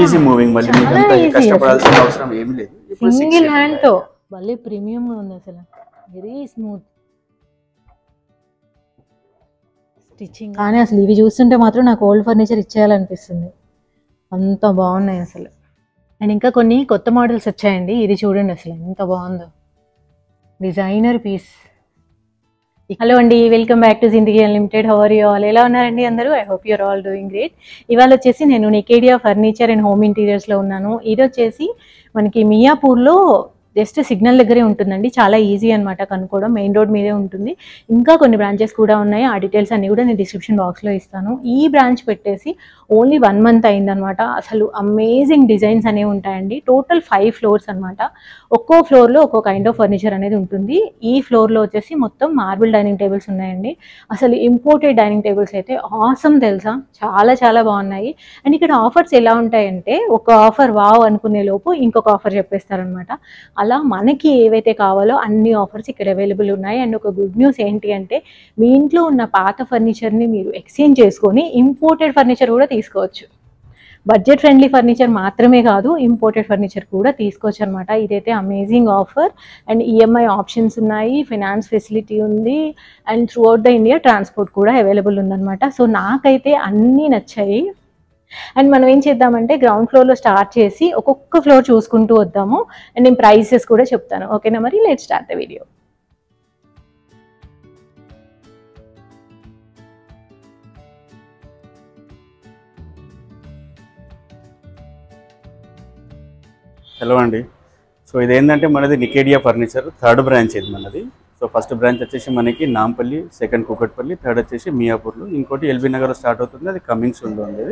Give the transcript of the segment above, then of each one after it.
Easy moving మళ్ళీ మీకు అంతా కష్టపడాల్సిన అవసరం ఏమీ లేదు. ఇప్పుడు సింగిల్ హ్యాండ్తో. భలే ప్రీమియం గా ఉంది అసలు. వెరీ స్మూత్ స్టిచ్చింగ్ కానీ అసలు ఇవి చూస్తుంటే మాత్రం నాకు ఓల్డ్ ఫర్నిచర్ ఇచ్చేయాలనిపిస్తుంది. అంత బాగున్నాయి అసలు. అండ్ ఇంకా కొన్ని కొత్త మోడల్స్ వచ్చాయండి. ఇది చూడండి అసలు ఎంత బాగుందో. డిజైనర్ పీస్ హలో అండి welcome back to Zindagi unlimited how are you all ఎలా ఉన్నారండి అందరూ? I hope your all doing great ఇవాళ వచ్చేసి నేను నికేడియా ఫర్నిచర్ అండ్ హోమ్ ఇంటీరియర్స్లో ఉన్నాను. ఇది వచ్చేసి మనకి మియాపూర్లో జస్ట్ సిగ్నల్ దగ్గరే ఉంటుందండి. చాలా ఈజీ అనమాట కనుక్కోవడం. మెయిన్ రోడ్ మీదే ఉంటుంది. ఇంకా కొన్ని బ్రాంచెస్ కూడా ఉన్నాయి. ఆ డీటెయిల్స్ అన్ని కూడా నేను డిస్క్రిప్షన్ బాక్స్లో ఇస్తాను. ఈ బ్రాంచ్ పెట్టేసి ఓన్లీ వన్ మంత్ అయిందనమాట అసలు అమేజింగ్ డిజైన్స్ అనేవి ఉంటాయండి. టోటల్ ఫైవ్ ఫ్లోర్స్ అనమాట ఒక్కో ఫ్లోర్లో ఒక్కో కైండ్ ఆఫ్ ఫర్నిచర్ అనేది ఉంటుంది. ఈ ఫ్లోర్లో వచ్చేసి మొత్తం మార్బుల్ డైనింగ్ టేబుల్స్ ఉన్నాయండి. అసలు ఇంపోర్టెడ్ డైనింగ్ టేబుల్స్ అయితే ఆసమ్ తెలుసా? చాలా చాలా బాగున్నాయి. అండ్ ఇక్కడ ఆఫర్స్ ఎలా ఉంటాయంటే ఒక ఆఫర్ వావ్ అనుకునే లోపు ఇంకొక ఆఫర్ చెప్పేస్తారనమాట అలా మనకి ఏవైతే కావాలో అన్ని ఆఫర్స్ ఇక్కడ అవైలబుల్ ఉన్నాయి. అండ్ ఒక గుడ్ న్యూస్ ఏంటి అంటే మీ ఇంట్లో ఉన్న పాత ఫర్నిచర్ని మీరు ఎక్స్చేంజ్ చేసుకొని ఇంపోర్టెడ్ ఫర్నిచర్ కూడా తీసుకోవచ్చు. బడ్జెట్ ఫ్రెండ్లీ ఫర్నిచర్ మాత్రమే కాదు ఇంపోర్టెడ్ ఫర్నిచర్ కూడా తీసుకోవచ్చు అనమాట ఇదైతే amazing offer and EMI options ఉన్నాయి ఫినాన్స్ ఫెసిలిటీ ఉంది and throughout the India transport కూడా అవైలబుల్ ఉందన్నమాట. సో నాకైతే అన్నీ నచ్చాయి. అండ్ మనం ఏం చేద్దామంటే గ్రౌండ్ ఫ్లోర్లో స్టార్ట్ చేసి ఒక్కొక్క ఫ్లోర్ చూసుకుంటూ వద్దాము. అండ్ నేను ప్రైసెస్ కూడా చెప్తాను. ఓకేనా మరి? Let start the video hello అండి. సో ఇదేంటంటే మనది నికేడియా ఫర్నిచర్ థర్డ్ బ్రాంచ్ ఇది మనది. సో ఫస్ట్ బ్రాంచ్ వచ్చేసి మనకి నాంపల్లి సెకండ్ కుకట్పల్లి థర్డ్ వచ్చేసి మియాపూర్లో. ఇంకోటి ఎల్బీ నగర్ స్టార్ట్ అవుతుంది అది కమింగ్ సూన్ ఉంది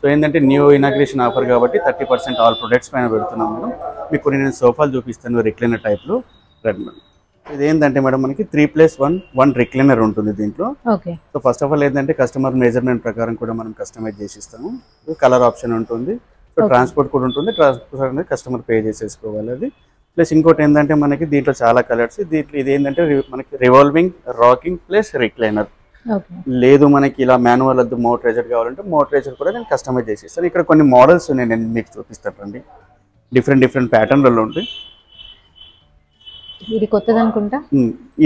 సో ఏంటంటే న్యూ ఇనాగ్రేషన్ ఆఫర్ కాబట్టి థర్టీ పర్సెంట్ ఆల్ ప్రొడక్ట్స్ పైన పెడుతున్నాం మేడం. మీకు కొన్ని నేను సోఫాలు చూపిస్తాను రిక్లైనర్ టైప్లో. రండి మేడం ఇది ఏంటంటే మేడం మనకి three plus one one recliner ఉంటుంది దీంట్లో. సో ఫస్ట్ ఆఫ్ ఆల్ ఏంటంటే కస్టమర్ మెజర్మెంట్ ప్రకారం కూడా మనం కస్టమైజ్ చేసి ఇస్తాము కలర్ ఆప్షన్ ఉంటుంది. సో. ట్రాన్స్పోర్ట్ కూడా ఉంటుంది. ట్రాన్స్పోర్ట్ అనేది కస్టమర్ పే చేసేసుకోవాలి అది. ప్లస్ ఇంకోటి ఏంటంటే మనకి దీంట్లో చాలా కలర్స్. దీంట్లో ఇది ఏంటంటే మనకి రివాల్వింగ్ రాకింగ్ ప్లస్ రిక్లైనర్ లేదు మనకి ఇలా మాన్యువల్ వద్దు మోటరైజర్ కావాలంటే మోటరైజర్ కూడా నేను కస్టమైజ్ చేసి ఇస్తాను ఇక్కడ కొన్ని మోడల్స్ ఉన్నాయి నేను మీకు చూపిస్తానండి డిఫరెంట్ డిఫరెంట్ ప్యాటర్న్లలో ఉంటాయి. ఇది కొత్తది అనుకుంటా?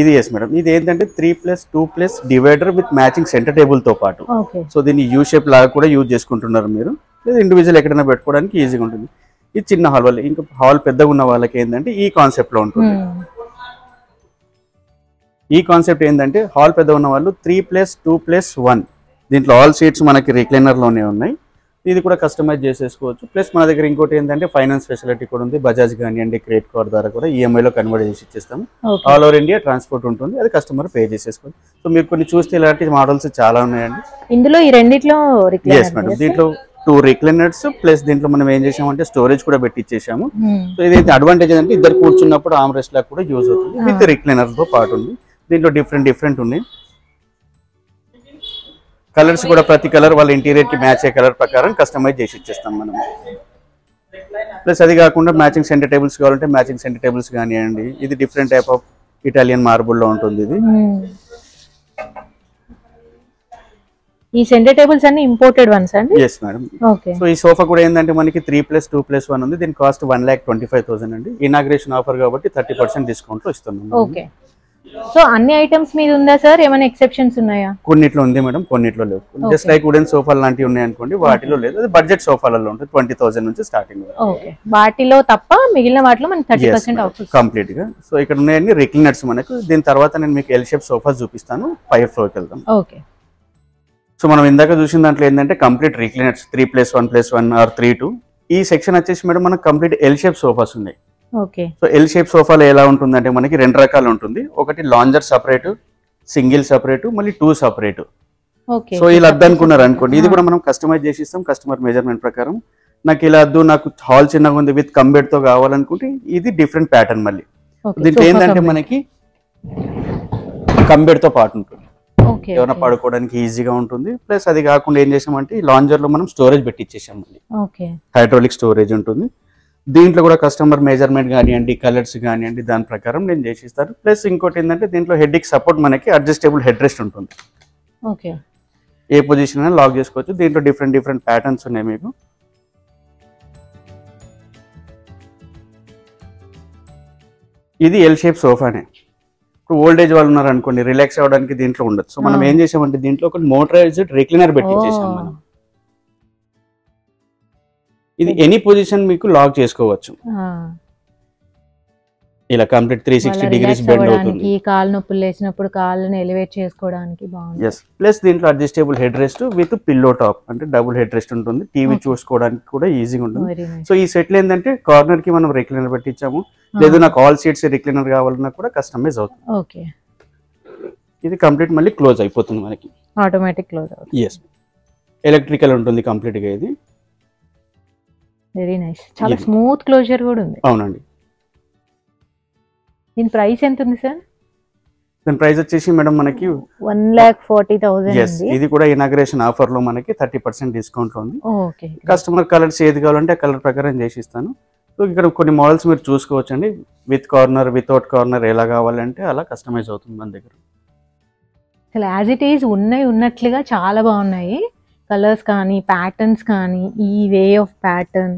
ఇది ఎస్ మేడం ఇది ఏంటంటే three plus two plus divider with matching centre టేబుల్తో పాటు. ఓకే. సో దీన్ని యూ షేప్ లాగా కూడా యూజ్ చేసుకుంటున్నారు మీరు. లేదా ఇండివిజువల్ ఎక్కడైనా పెట్టుకోవడానికి ఈజీగా ఉంటుంది. ఇది చిన్న హాల్ వాళ్ళు ఇంకా హాల్ పెద్దగా ఉన్న వాళ్ళకి ఏంటంటే ఈ కాన్సెప్ట్లో ఉంటుంది. ఈ కాన్సెప్ట్ ఏంటంటే హాల్ పెద్ద ఉన్న వాళ్ళు three plus two plus one దీంట్లో ఆల్ సీట్స్ మనకి రిక్లైనర్లోనే ఉన్నాయి. ఇది కూడా కస్టమైజ్ చేసేసుకోవచ్చు. ప్లస్ మన దగ్గర ఇంకోటి ఏంటంటే ఫైనాన్స్ ఫెసిలిటీ కూడా ఉంది. బజాజ్ కానివ్వండి క్రెడిట్ కార్డ్ ద్వారా కూడా ఈఎంఐలో కన్వర్ట్ చేసి ఇచ్చేస్తాము. ఆల్ ఓవర్ ఇండియా ట్రాన్స్పోర్ట్ ఉంటుంది. అది కస్టమర్ పే చేసేసుకోవచ్చు. సో మీరు కొన్ని చూస్తే ఇలాంటి మోడల్స్ చాలా ఉన్నాయండి. ఇందులో ఈ రెండిట్లో దీంట్లో టూ రిక్లైనర్స్ ప్లస్ దీంట్లో మనం ఏం చేసామంటే స్టోరేజ్ కూడా పెట్టి ఇచ్చేసాము సో ఇది అడ్వాంటేజ్ అంటే ఇద్దరు కూర్చున్నప్పుడు ఆమ్ రెస్ట్ లాగా కూడా యూజ్ అవుతుంది. విత్ రిక్లైనర్తో పాటు ఉంది. దీంట్లో డిఫరెంట్ డిఫరెంట్ ఉన్నాయి. కలర్స్ కూడా ప్రతి కలర్ వాళ్ళ ఇంటీరియర్కి మ్యాచ్ అయ్యే కలర్ ప్రకారం కస్టమైజ్ చేసి ఇచ్చేస్తాం మనం. ప్లస్ అది కాకుండా మ్యాచింగ్ సెంటర్ టేబుల్స్ కావాలంటే మ్యాచింగ్ సెంటర్ టేబుల్స్ కానివ్వండి. ఇది డిఫరెంట్ టైప్ ఆఫ్ ఇటాలియన్ మార్బుల్లో ఉంటుంది ఇది. ఈ సెంటర్ టేబుల్స్ అన్ని ఇంపోర్టెడ్ వన్స్ అండి? ఎస్ మేడం సో ఈ సోఫా కూడా ఏంటంటే మనకి three plus two plus one ఉంది. దీని cost one lakh twenty five thousand అండి. ఇనాగ్రేషన్ ఆఫర్ కాబట్టి థర్టీ పర్సెంట్ డిస్కౌంట్లో ఇస్తున్నాం ఓకే సో అన్ని ఐటమ్స్ మీద ఉందా సార్ ఏమైనా ఎక్సెప్షన్స్ ఉన్నాయా? కొన్నిట్లో ఉంది మేడం కొన్నిట్లో లేవు. జస్ట్ లైక్ వుడెన్ సోఫాలు లాంటివి ఉన్నాయి అనుకోండి వాటిలో లేదు. అది బడ్జెట్ సోఫాలలో ఉంటుంది. ట్వంటీ థౌసండ్ నుంచి స్టార్టింగ్ ఓకే వాటిలో తప్ప మిగిలిన వాటిలో మనకి థర్టీ పర్సెంట్ కంప్లీట్గా. సో ఇక్కడ ఉన్నాయన్ని రిక్లినర్స్ మనకు. దీని తర్వాత నేను మీకు ఎల్ షేప్ సోఫాస్ చూపిస్తాను ఫైవ్ ఫ్లోర్కి వెళ్దాం. ఓకే సో మనం ఇందాక చూసిన దాంట్లో ఏంటంటే complete recliners three plus one plus one or three two ఈ సెక్షన్ వచ్చేసి మేడం మనకు కంప్లీట్ ఎల్ షేప్ సోఫాస్ ఉన్నాయి. ఓకే. సో ఎల్ షేప్ సోఫాలో ఎలా ఉంటుందంటే మనకి రెండు రకాలు ఉంటుంది. ఒకటి లాంజర్ సపరేట్ సింగిల్ సపరేట్ మళ్ళీ టూ సపరేట్ ఓకే. సో ఇలా అనుకున్నారు అనుకోండి. ఇది కూడా మనం కస్టమైజ్ చేసి ఇస్తాం కస్టమర్ మెజర్మెంట్ ప్రకారం. నాకు ఇలా వద్దు నాకు హాల్ చిన్నగా ఉంది విత్ కంబెడ్తో కావాలనుకుంటే ఇది డిఫరెంట్ ప్యాటర్న్ మళ్ళీ. దీంట్లో ఏంటంటే మనకి కంబెడ్తో పాటు ఉంటుంది. ఏమైనా పడుకోవడానికి ఈజీగా ఉంటుంది. ప్లస్ అది కాకుండా ఏం చేసామంటే ఈ లాంజర్లో మనం స్టోరేజ్ పెట్టించేసామండి హైడ్రాలిక్ స్టోరేజ్ ఉంటుంది. దీంట్లో కూడా కస్టమర్ మెజర్మెంట్ కానివ్వండి కలర్స్ కానివ్వండి దాని ప్రకారం నేను చేసిస్తాను. ప్లస్ ఇంకోటి ఏంటంటే దీంట్లో హెడ్కి సపోర్ట్ మనకి అడ్జస్టబుల్ హెడ్ రెస్ట్ ఉంటుంది. ఓకే. ఏ పొజిషన్ అయినా లాక్ చేసుకోవచ్చు. దీంట్లో డిఫరెంట్ డిఫరెంట్ ప్యాటర్న్స్ ఉన్నాయి మీకు. ఇది ఎల్ షేప్ సోఫానే ఇప్పుడు ఓల్డ్ ఏజ్ వాళ్ళు ఉన్నారు అనుకోండి రిలాక్స్ అవ్వడానికి దీంట్లో ఉండదు. సో మనం. ఏం చేసామంటే దీంట్లో ఒక మోటరైజ్డ్ రిక్లైనర్ పెట్టించేసాం మనం. ఇది ఎనీ పొజిషన్ మీకు లాక్ చేసుకోవచ్చు. ఇలా complete three sixty degrees bend అవుతుంది. కాలు నొప్పులు లేచినప్పుడు కాళ్ళని ఎలివేట్ చేసుకోవడానికి బాగుంది ఎస్ ప్లస్ దీంట్లో adjustable head rest with pillow top అంటే డబుల్ హెడ్ రెస్ట్ ఉంటుంది. టీవీ. చూసుకోవడానికి కూడా ఈజీగా ఉంటుంది. సో ఈ సెట్లు ఏంటంటే కార్నర్కి మనం రిక్లైనర్ పెట్టించాము. లేదు నాకు ఆల్ సీట్స్ రిక్లైనర్ కావాలన్నా కూడా కస్టమైజ్ అవుతుంది. ఓకే ఇది కంప్లీట్ మళ్ళీ క్లోజ్ అయిపోతుంది మనకి. ఆటోమేటిక్ క్లోజ్ అవుతుంది. ఎస్ ఎలక్ట్రికల్ ఉంటుంది కంప్లీట్గా ఇది. వెరీ నైస్ చాలా. స్మూత్ క్లోజర్ కూడా ఉంది. అవునండి. దీని ప్రైస్ ఎంత ఉంది సార్? దాని ప్రైస్ వచ్చేసి మేడం మనకి వన్ ల్యాక్ ఫార్టీ థౌసండ్ ఇది కూడా ఇనాగ్రేషన్ ఆఫర్లో మనకి థర్టీ పర్సెంట్ డిస్కౌంట్లో ఉంది. ఓకే. కస్టమర్ కలర్స్ ఏది కావాలంటే ఆ కలర్ ప్రకారం చేసి ఇస్తాను సో ఇక్కడ కొన్ని మోడల్స్ మీరు చూసుకోవచ్చండి. విత్ కార్నర్ వితౌట్ కార్నర్ ఎలా కావాలంటే అలా కస్టమైజ్ అవుతుంది మన దగ్గర. అసలు యాజ్ ఇట్ ఈజ్ ఉన్నాయి ఉన్నట్లుగా చాలా బాగున్నాయి. కలర్స్ కానీ ప్యాటర్న్స్ కానీ ఈ వే ఆఫ్ ప్యాటర్న్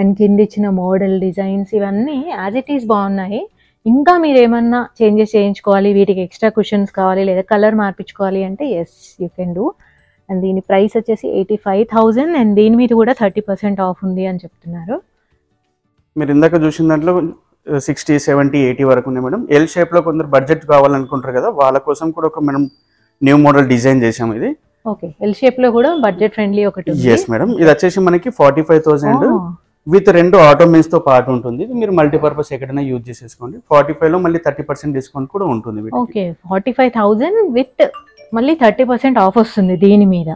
అండ్ కింద ఇచ్చిన మోడల్ డిజైన్స్ ఇవన్నీ యాజ్ ఇట్ ఈజ్ బాగున్నాయి. ఇంకా మీరు ఏమన్నా చేంజెస్ చేయించుకోవాలి వీటికి ఎక్స్ట్రా క్వశ్చన్స్ కావాలి లేదా కలర్ మార్పించుకోవాలి అంటే yes you can do and దీని ప్రైస్ వచ్చేసి ఎయిటీ ఫైవ్ థౌజండ్ అండ్ దీని మీద కూడా థర్టీ పర్సెంట్ ఆఫ్ ఉంది అని చెప్తున్నారు. మీరు ఇందాక చూసిన దాంట్లో సిక్స్టీ సెవెంటీ ఎయిటీ వరకు ఉన్నాయి మేడం. ఎల్ షేప్లో కొందరు బడ్జెట్ కావాలనుకుంటారు కదా వాళ్ళ కోసం కూడా ఒక మనం న్యూ మోడల్ డిజైన్ చేసాం ఇది. ఓకే ఎల్ షేప్లో కూడా బడ్జెట్ ఫ్రెండ్లీ ఒకటి. ఎస్ మేడం ఇది వచ్చేసి మనకి ఫార్టీ ఫైవ్ థౌసండ్ విత్ రెండు ఆటోమేన్స్తో పాటు ఉంటుంది. ఇది మీరు మల్టీపర్పస్ ఎక్కడైనా యూజ్ చేసేసుకోండి. ఫార్టీ ఫైవ్లో మళ్ళీ థర్టీ పర్సెంట్ డిస్కౌంట్ కూడా ఉంటుంది. Okay forty five thousand with మళ్ళీ థర్టీ పర్సెంట్ ఆఫ్ వస్తుంది దీని మీద.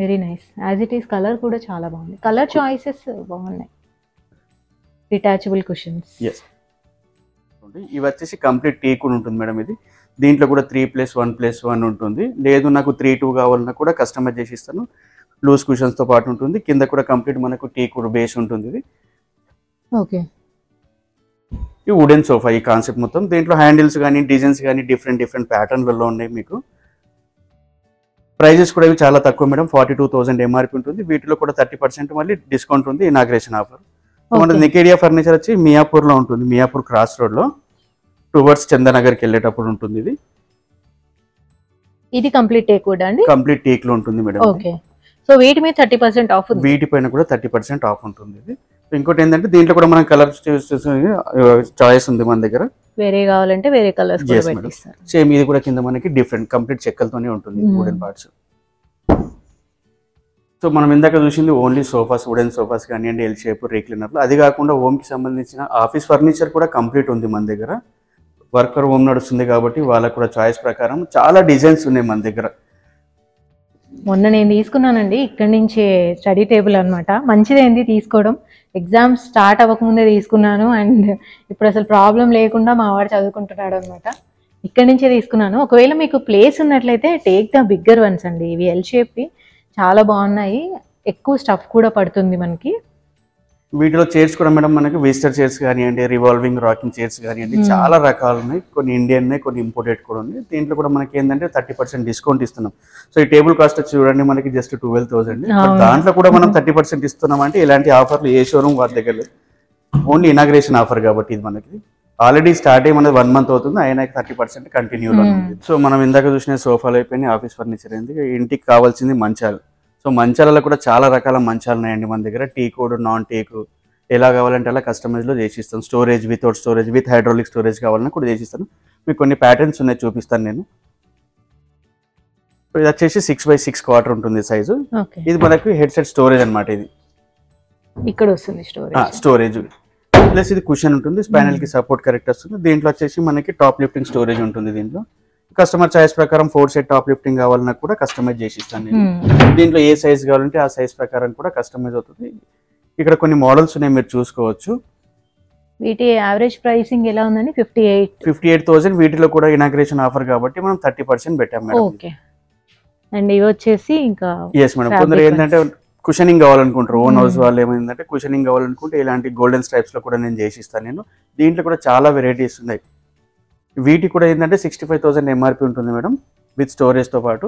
Very nice as it is colour కూడా చాలా బాగుంది. కలర్ చాయిసెస్ బాగున్నాయి. Detachable cushions. ఇవి వచ్చేసి కంప్లీట్ టీ కూడా ఉంటుంది మేడం ఇది. దీంట్లో కూడా three plus one plus one ఉంటుంది. లేదు నాకు త్రీ టూ కావాలన్నా కూడా కస్టమైజ్ చేసి ఇస్తాను. లూజ్ కుషన్స్తో పాటు ఉంటుంది. కింద కూడా కంప్లీట్ మనకు టీ కూడా బేస్ ఉంటుంది ఇది. ఓకే. ఈ వుడెన్ సోఫా ఈ కాన్సెప్ట్ మొత్తం. దీంట్లో హ్యాండిల్స్ కానీ డిజైన్స్ కానీ డిఫరెంట్ డిఫరెంట్ ప్యాటర్న్లలో ఉన్నాయి మీకు. ప్రైజెస్ కూడా ఇవి చాలా తక్కువ madam. Forty two thousand MRP ఉంటుంది. వీటిలో కూడా థర్టీ పర్సెంట్ మళ్ళీ డిస్కౌంట్ ఉంది. Inauguration offer. మన. నికేడియా ఫర్నిచర్ వచ్చి మియాపూర్లో ఉంటుంది. మియాపూర్ క్రాస్ రోడ్లో. టువర్డ్స్ చందనగర్కి వెళ్ళేటప్పుడు ఉంటుంది ఇది. ఇది కంప్లీట్ టేక్ వుడ్ అండి? కంప్లీట్ టేక్లో ఉంటుంది మేడం. ఓకే. సో వీటి మీద థర్టీ పర్సెంట్ ఆఫ్ వీటిపైన కూడా థర్టీ పర్సెంట్ ఆఫ్ ఉంటుంది ఇది. ఇంకోటి ఏంటంటే దీంట్లో కూడా మనం కలర్ చాయిస్ ఉంది మన దగ్గర. వేరే కావాలంటే వేరే కలర్స్ సేమ్ ఇది కూడా కింద మనకి డిఫరెంట్ కంప్లీట్ చెక్కలతోనే ఉంటుంది Hmm. వుడెన్ పార్ట్స్ సో మనం ఇందాక చూసింది ఓన్లీ సోఫాస్ వుడెన్ సోఫాస్ కానివ్వండి ఎల్ షేప్ రీక్లీనర్లు అది కాకుండా home కి సంబంధించిన ఆఫీస్ ఫర్నిచర్ కూడా కంప్లీట్ ఉంది మన దగ్గర. వర్కర్ హోమ్ నడుస్తుంది కాబట్టి వాళ్ళకు కూడా చాయిస్ ప్రకారం చాలా డిజైన్స్ ఉన్నాయి మన దగ్గర. మొన్న నేను తీసుకున్నానండి ఇక్కడి నుంచే స్టడీ టేబుల్ అనమాట మంచిదేంది తీసుకోవడం. ఎగ్జామ్స్ స్టార్ట్ అవ్వకముందే తీసుకున్నాను అండ్ ఇప్పుడు అసలు ప్రాబ్లం లేకుండా మా వాడు చదువుకుంటున్నాడు అనమాట ఇక్కడి నుంచే తీసుకున్నాను. ఒకవేళ మీకు ప్లేస్ ఉన్నట్లయితే టేక్ ద బిగ్గర్ వన్స్ అండి. ఇవి ఎల్ షేప్వి చాలా బాగున్నాయి. ఎక్కువ స్టఫ్ కూడా పడుతుంది మనకి. వీటిలో చైర్స్ కూడా మేడం మనకి విజిటర్ చైర్స్ కానివ్వండి రివాల్వింగ్ రాకింగ్ చైర్స్ కానివ్వండి Hmm. చాలా రకాలు ఉన్నాయి. కొన్ని ఇండియన్ ఉన్నాయి కొన్ని ఇంపోర్టెడ్ కూడా ఉంది దీంట్లో కూడా మనకి ఏంటంటే థర్టీ పర్సెంట్ డిస్కౌంట్ ఇస్తున్నాం. సో ఈ టేబుల్ కాస్ట్ వచ్చి చూడండి మనకి జస్ట్ ట్వెల్వ్ థౌసండ్. దాంట్లో కూడా మనం థర్టీ పర్సెంట్ ఇస్తున్నాం అంటే ఇలాంటి ఆఫర్లు ఏ షోరూమ్ వారి దగ్గర లేదు. ఓన్లీ ఇనాగ్రేషన్ ఆఫర్ కాబట్టి ఇది మనకి. ఆల్రెడీ స్టార్ట్ అయ్యి మనది వన్ మంత్ అవుతుంది. అయినా థర్టీ పర్సెంట్ కంటిన్యూలో Hmm. ఉంది సో మనం ఇందాక చూసిన సోఫాలు అయిపోయినాయి ఆఫీస్ ఫర్నిచర్ అయింది ఇంటికి కావాల్సింది మంచాలు. సో మంచాలలో కూడా చాలా రకాల మంచాలు ఉన్నాయండి మన దగ్గర. టీ కోడ్ నాన్ టేక్ ఎలా కావాలంటే అలా కస్టమైజ్లో చేసి ఇస్తాం storage without storage with hydraulic storage కావాలన్నా కూడా చేసి ఇస్తాను మీకు కొన్ని ప్యాటర్న్స్ ఉన్నాయి చూపిస్తాను నేను. ఇది వచ్చేసి సిక్స్ బై సిక్స్ క్వార్టర్ ఉంటుంది సైజు ఇది మనకు హెడ్ సెట్ స్టోరేజ్ అనమాట ఇది. ఇక్కడ వస్తుంది స్టోరేజ్ స్టోరేజ్ ప్లస్ ఇది కుషన్ ఉంటుంది. స్పైనల్కి సపోర్ట్ కరెక్ట్ వస్తుంది. దీంట్లో వచ్చేసి మనకి టాప్ లిఫ్టింగ్ స్టోరేజ్ ఉంటుంది దీంట్లో. కస్టమర్ చాయిస్ ప్రకారం ఫోర్ సెట్ టాప్ లిఫ్టింగ్ కావాలన్నా కూడా కస్టమైజ్ చేసి ఇస్తాను నేను దీంట్లో ఏ సైజ్ కావాలంటే ఆ సైజ్ ప్రకారం కూడా కస్టమైజ్ అవుతుంది. ఇక్కడ కొన్ని మోడల్స్ ఉన్నాయి మీరు చూసుకోవచ్చు. వీటి యావరేజ్ ప్రైసింగ్ ఎలా ఉందండి? Fifty eight fifty eight thousand వీటిలో కూడా ఇనాగ్రేషన్ ఆఫర్ కాబట్టి మనం థర్టీ పర్సెంట్ పెట్టాం మేడం. ఓకే అండ్ ఇవి వచ్చేసి ఇంకా ఎస్ మేడం. కొందరు ఏంటంటే కుషనింగ్ కావాలనుకుంటారు. Own house Hmm. వాళ్ళు ఏమైందంటే కుషనింగ్ కావాలనుకుంటే ఇలాంటి గోల్డెన్ స్ట్రైప్స్లో కూడా నేను చేసి ఇస్తాను నేను. దీంట్లో కూడా చాలా వెరైటీస్ ఉన్నాయి. వీటి కూడా ఏంటంటే సిక్స్టీ ఫైవ్ థౌసండ్ ఎంఆర్పి ఉంటుంది మేడం విత్ స్టోరేజ్తో పాటు.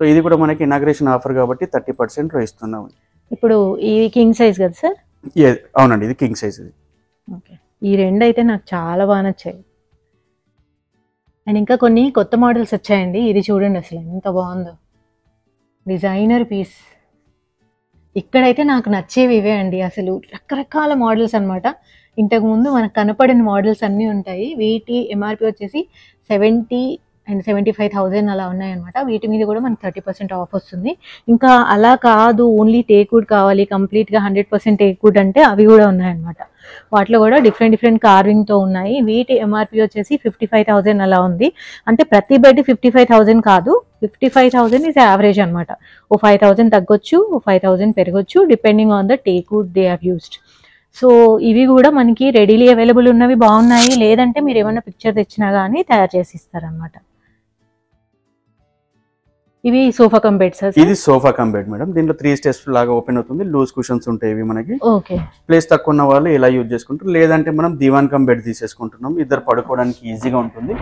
సో ఇది కూడా మనకి ఇనాగ్రేషన్ ఆఫర్ కాబట్టి థర్టీ పర్సెంట్లో ఇస్తున్నాం ఇప్పుడు ఇది కింగ్ సైజ్ కదా సార్ అవునండి ఇది కింగ్ సైజ్ ఇది. ఓకే ఈ రెండు అయితే నాకు చాలా బాగా నచ్చాయి. అండ్ ఇంకా కొన్ని కొత్త మోడల్స్ వచ్చాయండి. ఇది చూడండి అసలు ఎంత బాగుందో. డిజైనర్ పీస్ ఇక్కడైతే నాకు నచ్చేవి ఇవే అండి. అసలు రకరకాల మోడల్స్ అన్నమాట. ఇంతకుముందు మనకు కనపడిన మోడల్స్ అన్నీ ఉంటాయి. వీటి ఎంఆర్పి వచ్చేసి seventy and seventy five thousand అలా ఉన్నాయన్నమాట. వీటి మీద కూడా మనకు థర్టీ పర్సెంట్ ఆఫ్ వస్తుంది. ఇంకా అలా కాదు ఓన్లీ టేకుడ్ కావాలి కంప్లీట్గా హండ్రెడ్ పర్సెంట్ టేకుడ్ అంటే అవి కూడా ఉన్నాయన్నమాట. వాటిలో కూడా డిఫరెంట్ డిఫరెంట్ కార్వింగ్తో ఉన్నాయి. వీటి ఎంఆర్పి వచ్చేసి ఫిఫ్టీ ఫైవ్ థౌజండ్ అలా ఉంది. అంటే ప్రతి బెడ్ ఫిఫ్టీ ఫైవ్ థౌజండ్ కాదు fifty five thousand is average అనమాట ఓ ఫైవ్ థౌజండ్ తగ్గొచ్చు ఓ five thousand పెరగొచ్చు depending on the teak wood they have used so ఇవి కూడా మనకి రెడీలీ అవైలబుల్ ఉన్నవి బాగున్నాయి. లేదంటే మీరు ఏమైనా పిక్చర్ తెచ్చినా కానీ తయారు చేసి ఇస్తారనమాట ఇవి సోఫా కమ్ బెడ్స్ ఇది సోఫా కమ్ బెడ్ మేడం. దీంట్లో త్రీ స్టెప్స్ లాగా ఓపెన్ అవుతుంది. లూజ్ కుషన్స్ ఉంటాయి ఇవి మనకి. ఓకే. ప్లేస్ తక్కువ ఉన్న వాళ్ళు ఇలా యూజ్ చేసుకుంటారు? లేదంటే మనం దివాన్ కమ్ బెడ్ తీసేసుకుంటున్నాం. ఇద్దరు పడుకోవడానికి ఈజీగా ఉంటుంది.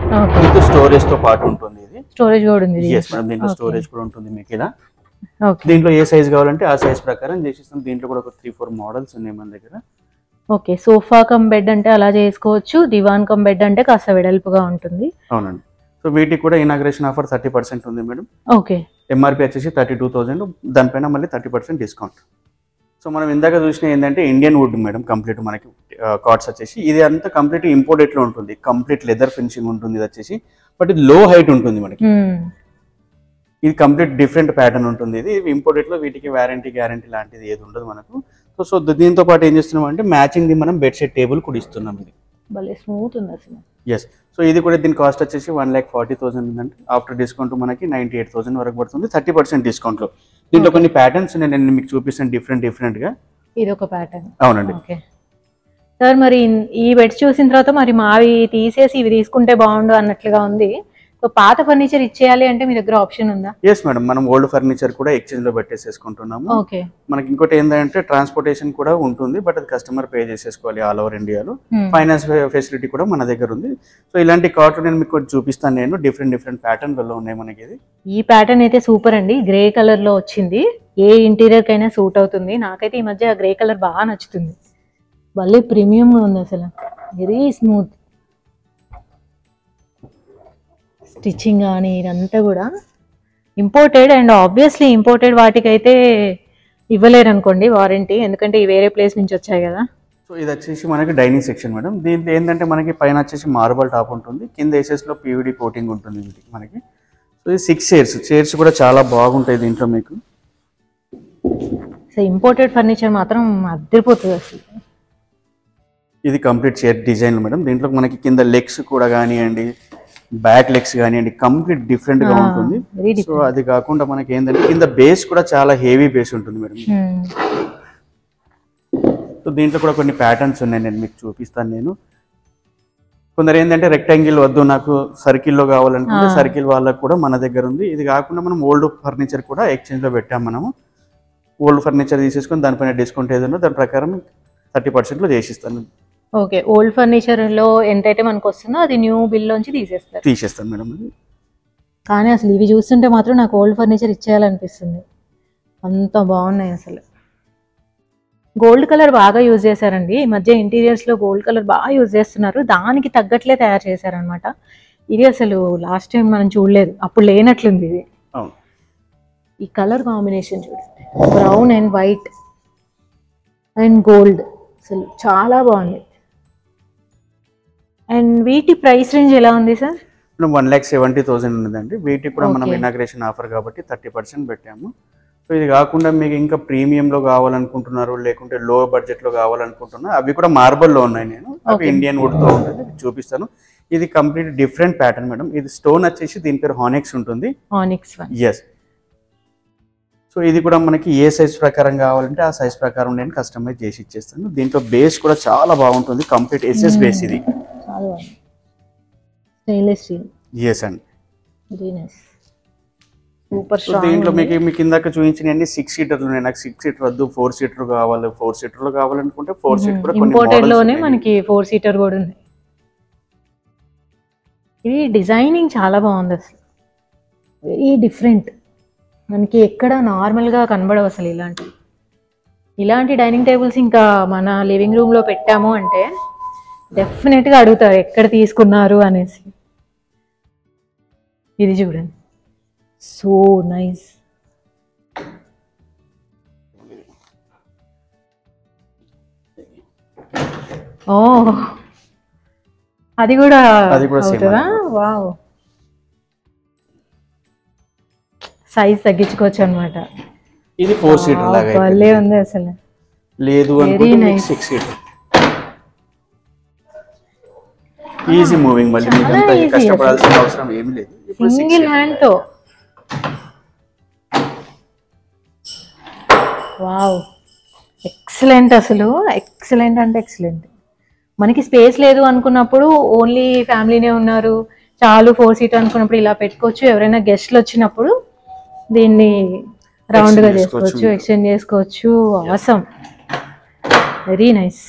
విత్ స్టోరేజ్తో పాటు ఉంటుంది ఇది. స్టోరేజ్ కూడా ఉంది ఎస్ మేడం దీంట్లో. స్టోరేజ్ కూడా ఉంటుంది మీకు ఇలా. దీంట్లో ఏ సైజ్ కావాలంటే ఆ సైజ్ ప్రకారం చేసిస్తాం. దీంట్లో కూడా ఒక త్రీ ఫోర్ మోడల్స్ ఉన్నాయి మన దగ్గర. ఓకే సోఫా కమ్ బెడ్ అంటే అలా చేసుకోవచ్చు దివాన్ కమ్ బెడ్ అంటే కాస్త వెడల్పుగా ఉంటుంది. అవునండి. సో వీటికి కూడా ఇనాగ్రేషన్ ఆఫర్ థర్టీ పర్సెంట్ ఉంది మేడం. ఓకే. ఎంఆర్పి వచ్చేసి థర్టీ టూ థౌసండ్ దానిపైన మళ్ళీ థర్టీ పర్సెంట్ డిస్కౌంట్ సో మనం ఇందాక చూసిన ఏంటంటే ఇండియన్ వుడ్ మేడం కంప్లీట్ మనకి కార్డ్స్ వచ్చేసి. ఇది అంతా కంప్లీట్ ఇంపోర్టెడ్లో ఉంటుంది? కంప్లీట్ లెదర్ ఫినిషింగ్ ఉంటుంది ఇది వచ్చేసి బట్ ఇది లో హైట్ ఉంటుంది మనకి. ఇది కంప్లీట్ డిఫరెంట్ ప్యాటర్న్ ఉంటుంది. ఇది ఇంపోర్టెడ్లో వీటికి వారంటీ గ్యారంటీ లాంటిది ఏది ఉండదు మనకు. సో సో దీంతో పాటు ఏం చేస్తున్నాం అంటే మ్యాచింగ్ ది మనం బెడ్షీట్ టేబుల్ కూడా ఇస్తున్నాం ఇది. భలే స్మూత్ ఉంది అసలు. ఎస్ సో ఇది కూడా దీని కాస్ట్ వచ్చేసి వన్ ల్యాక్ ఫార్టీ థౌసండ్ ఉందంటే ఆఫ్టర్ డిస్కౌంట్ మనకి నైంటీ ఎయిట్ థౌసండ్ వరకు పడుతుంది. థర్టీ పర్సెంట్ డిస్కౌంట్లో దీంట్లో కొన్ని ప్యాటర్న్స్ నేను మీకు చూపిస్తాను డిఫరెంట్ డిఫరెంట్గా ఇది ఒక ప్యాటర్న్ అవునండి. ఓకే సార్ మరి ఈ బెడ్స్ చూసిన తర్వాత మరి మావి తీసేసి ఇవి తీసుకుంటే బాగుండు అన్నట్లుగా ఉంది. సో పాత ఫర్నిచర్ ఇచ్చేయాలి అంటే మీ దగ్గర ఆప్షన్ ఉందా? ఎస్ మేడం మనం ఓల్డ్ ఫర్నిచర్ కూడా ఎక్స్చేంజ్లో పెట్టేసేసుకుంటున్నాము. ఓకే మనకి ఇంకోటి ఏంటంటే ట్రాన్స్పోర్టేషన్ కూడా ఉంటుంది బట్ అది కస్టమర్ పే చేసేసుకోవాలి ఆల్ ఓవర్ ఇండియాలో ఫైనాన్స్ ఫెసిలిటీ కూడా మన దగ్గర ఉంది. సో ఇలాంటి కార్ట్లు నేను మీకు చూపిస్తాను నేను. డిఫరెంట్ డిఫరెంట్ ప్యాటర్న్లలో ఉన్నాయి మనకి ఇది. ఈ ప్యాటర్న్ అయితే సూపర్ అండి. గ్రే కలర్లో వచ్చింది. ఏ ఇంటీరియర్ కైనా సూట్ అవుతుంది. నాకైతే ఈ మధ్య గ్రే కలర్ బాగా నచ్చుతుంది. భలే ప్రీమియం ఉంది అసలు. వెరీ స్మూత్ స్టిచ్చింగ్ కానీ ఇదంతా కూడా ఇంపోర్టెడ్ అండ్ ఆబ్వియస్లీ ఇంపోర్టెడ్ వాటికైతే ఇవ్వలేరు అనుకోండి వారంటీ ఎందుకంటే ఇవి వేరే ప్లేస్ నుంచి వచ్చాయి కదా. సో ఇది వచ్చేసి మనకి డైనింగ్ సెక్షన్ మేడం. దీంట్లో ఏంటంటే మనకి పైన వచ్చేసి మార్బల్ టాప్ ఉంటుంది. కింద వేసేస్లో పీవీడీ కోటింగ్ ఉంటుంది వీటికి మనకి. సో ఇది సిక్స్ చైర్స్ చైర్స్ కూడా చాలా బాగుంటాయి దీంట్లో మీకు. సో ఇంపోర్టెడ్ ఫర్నిచర్ మాత్రం అద్దరిపోతుంది అసలు. ఇది కంప్లీట్ చైర్ డిజైన్ మేడం. దీంట్లో మనకి కింద లెగ్స్ కూడా కానివ్వండి బ్యాక్ లెగ్స్ కానివ్వండి కంప్లీట్ డిఫరెంట్గా ఉంటుంది. సో అది కాకుండా మనకి ఏంటంటే కింద బేస్ కూడా చాలా హెవీ బేస్ ఉంటుంది మేడం సో దీంట్లో కూడా కొన్ని ప్యాటర్న్స్ ఉన్నాయి నేను మీకు చూపిస్తాను నేను. కొందరు ఏంటంటే రెక్టాంగిల్ వద్దు నాకు సర్కిల్లో కావాలనుకుంటే. సర్కిల్ వాళ్ళకు కూడా మన దగ్గర ఉంది. ఇది కాకుండా మనం ఓల్డ్ ఫర్నిచర్ కూడా exchange లో పెట్టాం మనము. ఓల్డ్ ఫర్నిచర్ తీసేసుకొని దానిపైన డిస్కౌంట్ ఏదైనా దాని ప్రకారం థర్టీ పర్సెంట్లో చేసిస్తాను. ఓకే ఓల్డ్ ఫర్నిచర్లో ఎంతైతే మనకు వస్తుందో అది న్యూ బిల్ లోంచి తీసేస్తారు తీసేస్తాను మేడం అది. కానీ అసలు ఇవి చూస్తుంటే మాత్రం నాకు ఓల్డ్ ఫర్నిచర్ ఇచ్చేయాలనిపిస్తుంది. అంత బాగున్నాయి అసలు. గోల్డ్ కలర్ బాగా యూజ్ చేశారండి. ఈ మధ్య ఇంటీరియర్స్లో గోల్డ్ కలర్ బాగా యూజ్ చేస్తున్నారు. దానికి తగ్గట్లే తయారు చేశారనమాట ఇది అసలు లాస్ట్ టైం మనం చూడలేదు. అప్పుడు లేనట్లుంది ఇది. ఈ కలర్ కాంబినేషన్ చూడండి. Brown and white and gold అసలు చాలా బాగుంది. అండ్ వీటి ప్రైస్ రేంజ్ ఎలా ఉంది sir one lakh seventy thousand ఉన్నదండి. వీటికి కూడా మనం. ఇనాగ్రేషన్ ఆఫర్ కాబట్టి థర్టీ పర్సెంట్ పెట్టాము. సో ఇది కాకుండా మీకు ఇంకా ప్రీమియంలో కావాలనుకుంటున్నారు లేకుంటే లో బడ్జెట్లో కావాలనుకుంటున్నారు అవి కూడా మార్బల్లో ఉన్నాయి నేను. అవి. ఇండియన్ వుడ్తో ఉంటుంది చూపిస్తాను. ఇది కంప్లీట్ డిఫరెంట్ ప్యాటర్న్ మేడం ఇది స్టోన్ వచ్చేసి దీని పేరు హానెక్స్ ఉంటుంది. ఎస్ సో ఇది కూడా మనకి ఏ సైజ్ ప్రకారం కావాలంటే ఆ సైజ్ ప్రకారం నేను కస్టమైజ్ చేసి ఇచ్చేస్తాను. దీంట్లో బేస్ కూడా చాలా బాగుంటుంది కంప్లీట్ ఎస్ఎస్ బేస్ ఇది. బాగుంది స్టెయిన్లెస్ స్టీల్ ఎస్ అండి వెరీ నైస్ సూపర్ దీంట్లో మీకు మీకు ఇందాక చూపించిన సిక్స్ సీటర్లు ఉన్నాయి. నాకు సిక్స్ సీటర్ వద్దు ఫోర్ సీటర్ కావాలి ఫోర్ సీటర్లు కావాలనుకుంటే ఫోర్ సీటర్ కూడా కొన్ని ఇంపోర్టెడ్లోనే. మనకి ఫోర్ సీటర్ కూడా ఉంది. ఇది డిజైనింగ్ చాలా బాగుంది అసలు. వెరీ డిఫరెంట్ మనకి ఎక్కడ నార్మల్గా కనబడవు అసలు ఇలాంటివి. ఇలాంటి డైనింగ్ టేబుల్స్ ఇంకా మన లివింగ్ రూమ్లో పెట్టాము అంటే డెఫినెట్గా అడుగుతారు ఎక్కడ తీసుకున్నారు అనేసి. ఇది చూడండి. సో నైస్ ఓ అది కూడా అవుతుందా? వావ్ సైజ్ తగ్గించుకోవచ్చు అనమాట ఇది ఫోర్ సీటర్ లాగా. ఉంది అసలు. లేదు అనుకుంటే. సిక్స్ సీటర్ ఈజీ మూవింగ్ మళ్ళీ మీకు అంతా కష్టపడాల్సిన అవసరం ఏమీ లేదు. సింగిల్. హ్యాండ్తో వావ్ ఎక్సలెంట్ అసలు. ఎక్సలెంట్ అంటే ఎక్సలెంట్ మనకి స్పేస్ లేదు అనుకున్నప్పుడు ఓన్లీ ఫ్యామిలీనే ఉన్నారు. చాలు ఫోర్ సీట్ అనుకున్నప్పుడు ఇలా పెట్టుకోవచ్చు. ఎవరైనా గెస్ట్లు వచ్చినప్పుడు దీన్ని రౌండ్గా Exchange చేసుకోవచ్చు చేసుకోవచ్చు. ఎక్స్చేంజ్ చేసుకోవచ్చు. అవసరం వెరీ నైస్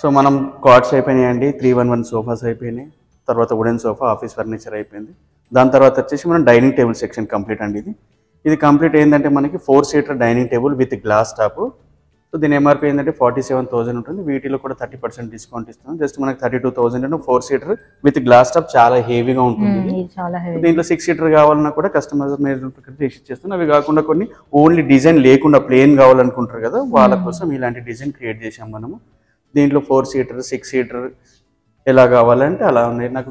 సో మనం కార్డ్స్ అయిపోయినాయండి త్రీ వన్ వన్ సోఫాస్ అయిపోయినాయి తర్వాత వుడెన్ సోఫా ఆఫీస్ ఫర్నిచర్ అయిపోయింది. దాని తర్వాత వచ్చేసి మనం డైనింగ్ టేబుల్ సెక్షన్ కంప్లీట్ అండి ఇది. ఇది కంప్లీట్ ఏంటంటే మనకి four seater dining table with glass top so దీని ఎంఆర్పీ ఏంటంటే ఫార్టీ సెవెన్ థౌసండ్ ఉంటుంది. వీటిలో కూడా థర్టీ పర్సెంట్ డిస్కౌంట్ ఇస్తున్నాం. జస్ట్ మనకి thirty two thousand four seater with glass top చాలా హెవీగా ఉంటుంది. దీంట్లో సిక్స్ సీటర్ కావాలన్నా కూడా కస్టమర్స్ చేస్తున్నాం. అవి కాకుండా కొన్ని ఓన్లీ డిజైన్ లేకుండా ప్లేన్ కావాలనుకుంటారు కదా వాళ్ళ కోసం ఇలాంటి డిజైన్ క్రియేట్ చేసాం మనము. దీంట్లో ఫోర్ సీటర్ సిక్స్ సీటర్ ఎలా కావాలంటే అలా ఉన్నాయి. నాకు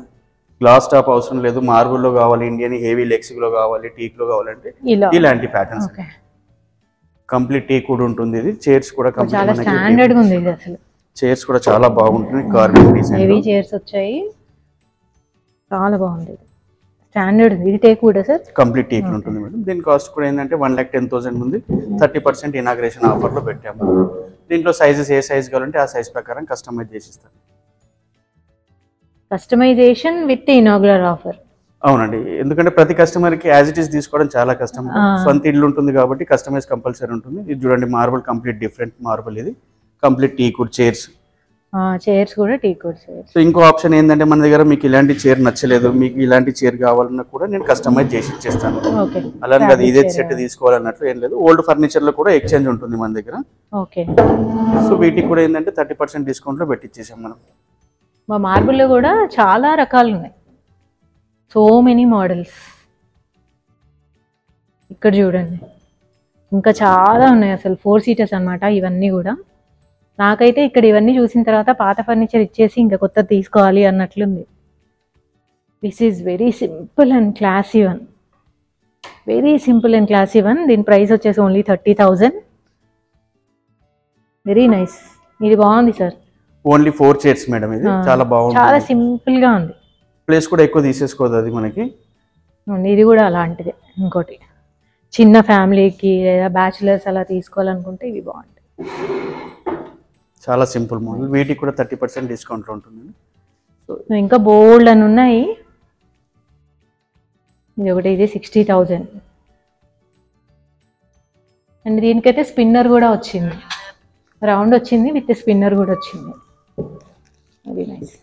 గ్లాస్ టాప్ అవసరం లేదు. మార్బుల్లో కావాలి ఇండియన్ హెవీ లెక్సిలో కావాలి టీక్లో కావాలంటే ఇలా. ఇలాంటి ప్యాటర్న్స్ కంప్లీట్ టీ కూడా ఉంటుంది ఇది. చైర్స్ కూడా కంప్లీట్ చైర్స్ కూడా చాలా బాగుంటుంది డిజైన్ హెవీ చైర్స్ వచ్చాయి. చాలా బాగుంది స్టాండర్డ్ ఇది. టేక్ కూడా సార్? కంప్లీట్ టీక్ ఉంటుంది మేడం. దీని కాస్ట్ కూడా ఏంటంటే వన్ ల్యాక్ టెన్ థౌసండ్ ఉంది. థర్టీ పర్సెంట్ ఇనాగ్రేషన్ ఆఫర్లో పెట్టాము. దీంట్లో సైజెస్ ఏ సైజ్ కావాలంటే ఆ సైజ్ ప్రకారం కస్టమైజ్ చేసి ఇస్తాను కస్టమైజేషన్ విత్ ఇనాగులర్ ఆఫర్ అవునండి. ఎందుకంటే ప్రతి కస్టమర్కి యాజ్ ఇట్ ఈస్ తీసుకోవడం చాలా కష్టం. సొంత ఇల్లు ఉంటుంది కాబట్టి కస్టమైజ్ కంపల్సరీ ఉంటుంది. ఇది చూడండి మార్బుల్ కంప్లీట్ డిఫరెంట్ మార్బుల్ ఇది. Complete teak wood chairs chairs కూడా టీ కూడా చైర్స్ సో ఇంకో ఆప్షన్ ఏంటంటే మన దగ్గర మీకు ఇలాంటి చైర్ నచ్చలేదు మీకు ఇలాంటి చైర్ కావాలన్నా కూడా నేను కస్టమైజ్ చేసి ఇచ్చేస్తాను. ఓకే. అలానే కదా ఇదే సెట్ తీసుకోవాలన్నట్లు ఏం లేదు. ఓల్డ్ ఫర్నిచర్లో కూడా ఎక్స్చేంజ్ ఉంటుంది మన దగ్గర. ఓకే. సో వీటికి కూడా ఏంటంటే థర్టీ పర్సెంట్ డిస్కౌంట్లో పెట్టించేసాం మనం. మా మార్బుల్లో కూడా చాలా రకాలు ఉన్నాయి. సో మెనీ మోడల్స్ ఇక్కడ చూడండి. ఇంకా చాలా ఉన్నాయి అసలు. ఫోర్ సీటర్స్ అన్నమాట ఇవన్నీ కూడా. నాకైతే ఇక్కడ ఇవన్నీ చూసిన తర్వాత పాత ఫర్నిచర్ ఇచ్చేసి ఇంకా కొత్తది తీసుకోవాలి అన్నట్లుంది. This is very simple and classy one very simple and classy one దీని ప్రైస్ వచ్చేసి only thirty thousand very nice ఇది బాగుంది sir only four chairs madam ఇది. చాలా చాలా బాగుంటుంది సింపుల్గా ఉంది. ప్లేస్ కూడా ఎక్కువ తీసేసుకోదు అది మనకి. ఇది కూడా అలాంటిదే. ఇంకోటి చిన్న ఫ్యామిలీకి లేదా బ్యాచులర్స్ అలా తీసుకోవాలనుకుంటే ఇవి బాగుంటాయి. చాలా సింపుల్ మోడల్. వీటికి కూడా థర్టీ పర్సెంట్ డిస్కౌంట్ ఉంటుంది సో ఇంకా బోల్డ్ అని ఉన్నాయి. ఇది ఒకటి ఇది సిక్స్టీ థౌజండ్. అండ్ దీనికైతే స్పిన్నర్ కూడా వచ్చింది. రౌండ్ వచ్చింది విత్ స్పిన్నర్ కూడా వచ్చింది. వెరీ నైస్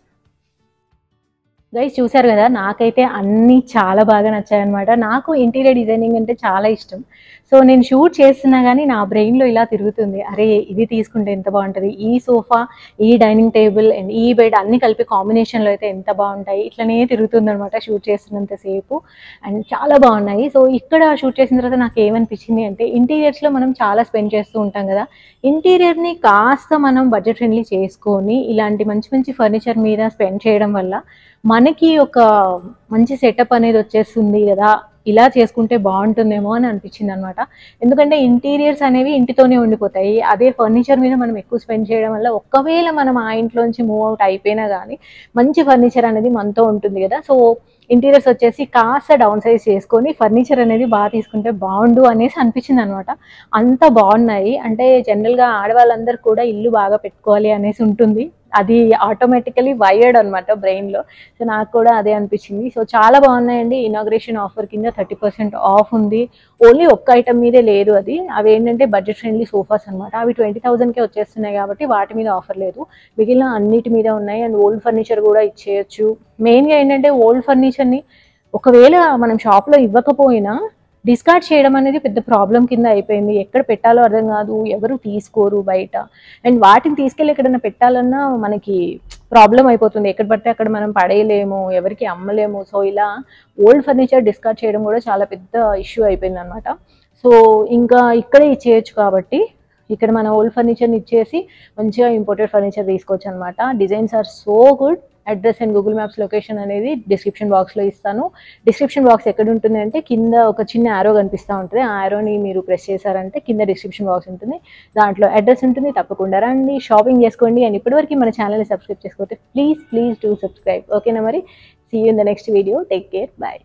గైస్ చూసారు కదా నాకైతే అన్నీ చాలా బాగా నచ్చాయన్నమాట. నాకు ఇంటీరియర్ డిజైనింగ్ అంటే చాలా ఇష్టం. సో నేను షూట్ చేస్తున్నా కానీ నా బ్రెయిన్లో ఇలా తిరుగుతుంది. అరే ఇది తీసుకుంటే ఎంత బాగుంటుంది? ఈ సోఫా ఈ డైనింగ్ టేబుల్ అండ్ ఈ బెడ్ అన్ని కలిపి కాంబినేషన్లో అయితే ఎంత బాగుంటాయి? ఇట్లనే తిరుగుతుంది అనమాట షూట్ చేస్తున్నంతసేపు అండ్ చాలా బాగున్నాయి. సో ఇక్కడ షూట్ చేసిన తర్వాత నాకు ఏమనిపించింది అంటే ఇంటీరియర్స్లో మనం చాలా స్పెండ్ చేస్తూ ఉంటాం కదా. ఇంటీరియర్ని కాస్త మనం బడ్జెట్ ఫ్రెండ్లీ చేసుకొని ఇలాంటి మంచి మంచి ఫర్నిచర్ మీద స్పెండ్ చేయడం వల్ల మనకి ఒక మంచి సెటప్ అనేది వచ్చేస్తుంది కదా ఇలా చేసుకుంటే బాగుంటుందేమో అని అనిపించింది అనమాట ఎందుకంటే ఇంటీరియర్స్ అనేవి ఇంటితోనే ఉండిపోతాయి. అదే ఫర్నిచర్ మీద మనం ఎక్కువ స్పెండ్ చేయడం వల్ల ఒకవేళ మనం ఆ ఇంట్లోంచి మూవ్ అవుట్ అయిపోయినా కానీ మంచి ఫర్నిచర్ అనేది మనతో ఉంటుంది కదా. సో ఇంటీరియర్స్ వచ్చేసి కాస్త డౌన్ సైజ్ చేసుకొని ఫర్నిచర్ అనేది బాగా తీసుకుంటే బాగుండు అనేసి అనిపించింది అనమాట అంత బాగున్నాయి. అంటే జనరల్గా ఆడవాళ్ళందరూ కూడా ఇల్లు బాగా పెట్టుకోవాలి అనేసి ఉంటుంది. అది ఆటోమేటికలీ వైర్డ్ అనమాట బ్రెయిన్లో సో నాకు కూడా అదే అనిపించింది. సో చాలా బాగున్నాయండి. ఇనాగ్రేషన్ ఆఫర్ కింద థర్టీ పర్సెంట్ ఆఫ్ ఉంది. ఓన్లీ ఒక్క ఐటమ్ మీదే లేదు అది. అవి ఏంటంటే బడ్జెట్ ఫ్రెండ్లీ సోఫాస్ అనమాట అవి ట్వంటీ థౌసండ్కే వచ్చేస్తున్నాయి కాబట్టి వాటి మీద ఆఫర్ లేదు. మిగిలిన అన్నిటి మీద ఉన్నాయి. అండ్ ఓల్డ్ ఫర్నిచర్ కూడా ఇచ్చేయచ్చు. మెయిన్గా ఏంటంటే ఓల్డ్ ఫర్నిచర్ని ఒకవేళ మనం షాప్లో ఇవ్వకపోయినా డిస్కార్డ్ చేయడం అనేది పెద్ద ప్రాబ్లం కింద అయిపోయింది. ఎక్కడ పెట్టాలో అర్థం కాదు. ఎవరు తీసుకోరు బయట. అండ్ వాటిని తీసుకెళ్ళి ఎక్కడైనా పెట్టాలన్నా మనకి ప్రాబ్లం అయిపోతుంది. ఎక్కడ పడితే అక్కడ మనం పడేయలేము. ఎవరికి అమ్మలేము. సో ఇలా ఓల్డ్ ఫర్నిచర్ డిస్కార్డ్ చేయడం కూడా చాలా పెద్ద ఇష్యూ అయిపోయింది అనమాట సో ఇంకా ఇక్కడే ఇచ్చేయచ్చు కాబట్టి ఇక్కడ మన ఓల్డ్ ఫర్నిచర్ని ఇచ్చేసి మంచిగా ఇంపోర్టెడ్ ఫర్నిచర్ తీసుకోవచ్చు అనమాట designs are so good address and Google maps location అనేది డిస్క్రిప్షన్ బాక్స్లో ఇస్తాను. డిస్క్రిప్షన్ బాక్స్ ఎక్కడ ఉంటుంది అంటే కింద ఒక చిన్న ఆరో కనిపిస్తూ ఉంటుంది. ఆ ఆరోని మీరు ప్రెస్ చేశారంటే కింద డిస్క్రిప్షన్ బాక్స్ ఉంటుంది. దాంట్లో అడ్రస్ ఉంటుంది. తప్పకుండా రండి. షాపింగ్ చేసుకోండి. అండ్ ఇప్పటివరకు మన ఛానల్ని సబ్స్క్రైబ్ చేసుకోవచ్చు ప్లీజ్ ప్లీజ్ డూ సబ్స్క్రైబ్ ఓకేనా మరి? See you in the next video take care bye